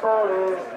police.